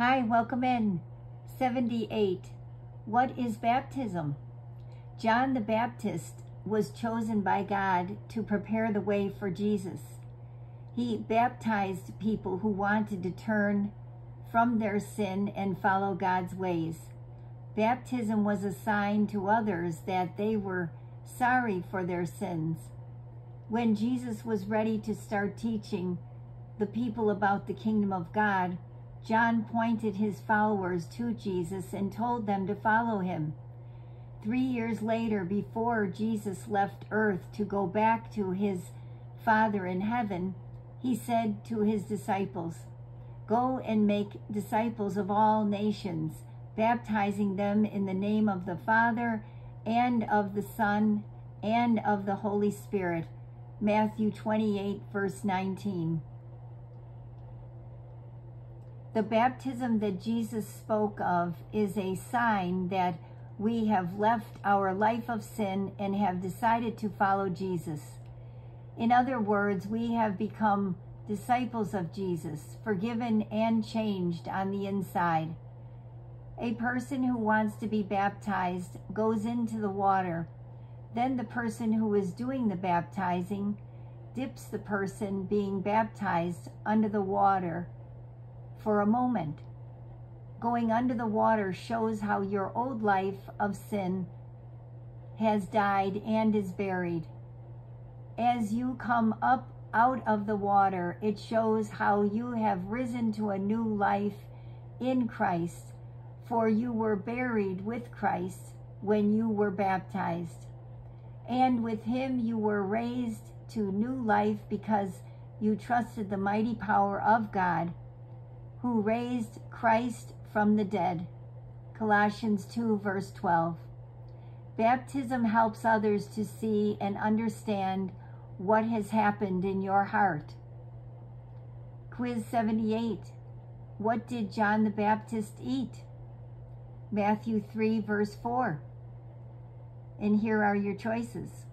Hi, welcome in. 78. What is baptism? John the Baptist was chosen by God to prepare the way for Jesus. He baptized people who wanted to turn from their sin and follow God's ways. Baptism was a sign to others that they were sorry for their sins. When Jesus was ready to start teaching the people about the kingdom of God, John pointed his followers to Jesus and told them to follow him. Three years later, before Jesus left earth to go back to his Father in heaven, he said to his disciples, Go and make disciples of all nations, baptizing them in the name of the Father and of the Son and of the Holy Spirit. Matthew 28, verse 19. The baptism that Jesus spoke of is a sign that we have left our life of sin and have decided to follow Jesus. In other words, we have become disciples of Jesus, forgiven and changed on the inside. A person who wants to be baptized goes into the water. Then the person who is doing the baptizing dips the person being baptized under the water for a moment. Going under the water shows how your old life of sin has died and is buried. As you come up out of the water, it shows how you have risen to a new life in Christ, for you were buried with Christ when you were baptized. And with him you were raised to new life because you trusted the mighty power of God who raised Christ from the dead. Colossians 2 verse 12. Baptism helps others to see and understand what has happened in your heart. Quiz 78. What did John the Baptist eat? Matthew 3 verse 4. And here are your choices.